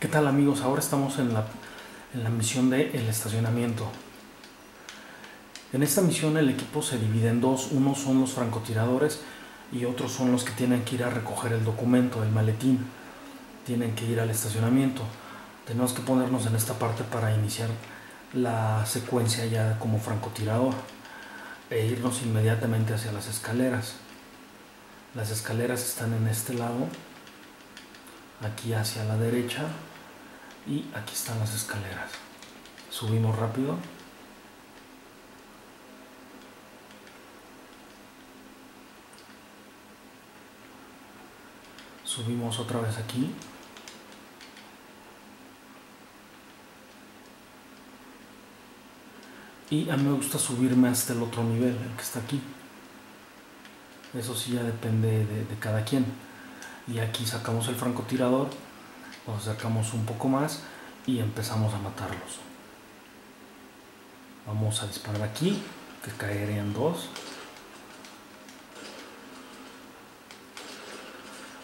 ¿Qué tal amigos? Ahora estamos en la, en la misión de el estacionamiento. En esta misión el equipo se divide en dos. Unos son los francotiradores y otros son los que tienen que ir a recoger el documento, el maletín. Tienen que ir al estacionamiento. Tenemos que ponernos en esta parte para iniciar la secuencia ya como francotirador e irnos inmediatamente hacia las escaleras. Las escaleras están en este lado, aquí hacia la derecha y aquí están las escaleras. Subimos rápido. Subimos otra vez aquí. Y a mí me gusta subirme hasta el otro nivel, el que está aquí. Eso sí ya depende de, de cada quien. Y aquí sacamos el francotirador, nos acercamos un poco más y empezamos a matarlos. Vamos a disparar aquí, que caerían dos.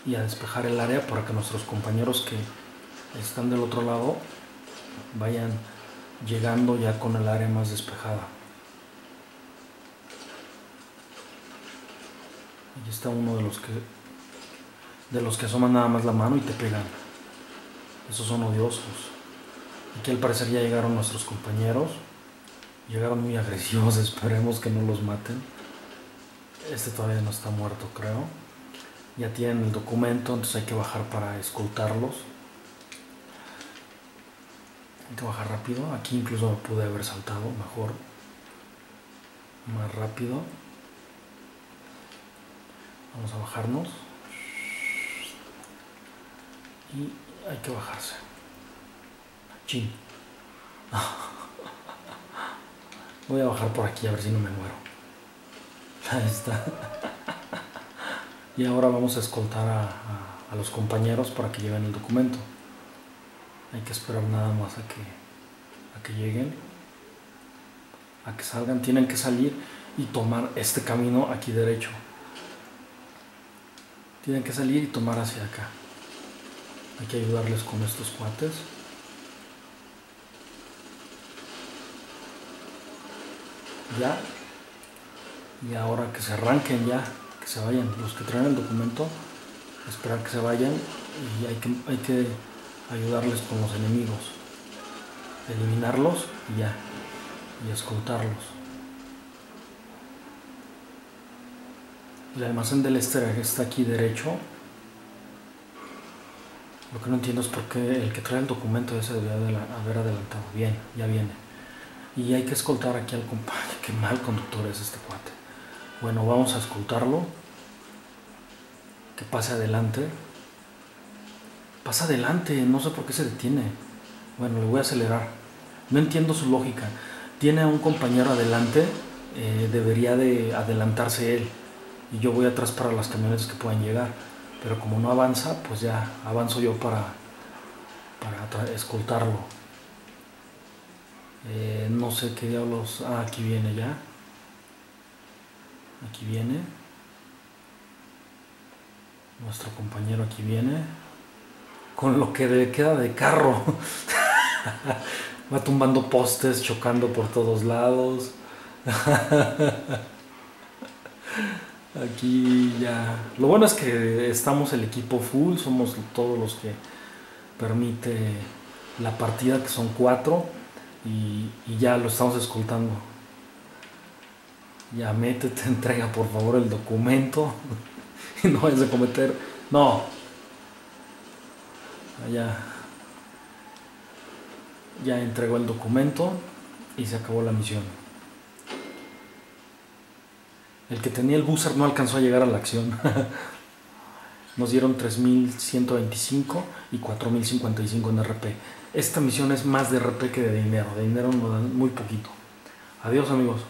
Y a despejar el área para que nuestros compañeros que están del otro lado vayan llegando ya con el área más despejada. Ahí está uno de los que de los que asoman nada más la mano y te pegan. Esos son odiosos. Aquí al parecer ya llegaron nuestros compañeros. Llegaron muy agresivos, esperemos que no los maten. Este todavía no está muerto, creo. Ya tienen el documento, entonces hay que bajar para escoltarlos. Hay que bajar rápido. Aquí incluso me pude haber saltado mejor. Más rápido. Vamos a bajarnos. Y hay que bajarse. Chin. Voy a bajar por aquí a ver si no me muero. Ahí está. Y ahora vamos a escoltar a, a, a los compañeros para que lleven el documento. Hay que esperar nada más a que, a que lleguen, a que salgan. Tienen que salir y tomar este camino aquí derecho. Tienen que salir y tomar hacia acá. Hay que ayudarles con estos cuates. Ya. Y ahora que se arranquen ya, que se vayan. Los que traen el documento, esperar que se vayan y hay que, hay que ayudarles con los enemigos. Eliminarlos y ya. Y escoltarlos. El almacén del easter egg está aquí derecho. Lo que no entiendo es por qué el que trae el documento ese debía haber adelantado. Bien, ya viene. Y hay que escoltar aquí al compañero. Qué mal conductor es este cuate. Bueno, vamos a escoltarlo. Que pase adelante. Pasa adelante, no sé por qué se detiene. Bueno, le voy a acelerar. No entiendo su lógica. Tiene a un compañero adelante, eh, debería de adelantarse él. Y yo voy atrás para las camionetas que puedan llegar. Pero como no avanza, pues ya avanzo yo para, para escoltarlo. Eh, no sé qué diablos. Ah, aquí viene ya. Aquí viene. Nuestro compañero aquí viene. Con lo que queda de carro. Va tumbando postes, chocando por todos lados. Aquí ya. Lo bueno es que estamos el equipo full, somos todos los que permite la partida, que son cuatro, y, ya lo estamos escoltando. Ya métete, entrega por favor el documento y no vayas a cometer. No. Ya. Ya entregó el documento y se acabó la misión. El que tenía el buzzer no alcanzó a llegar a la acción. Nos dieron 3.125 y 4.055 en RP. Esta misión es más de RP que de dinero. De dinero nos dan muy poquito. Adiós amigos.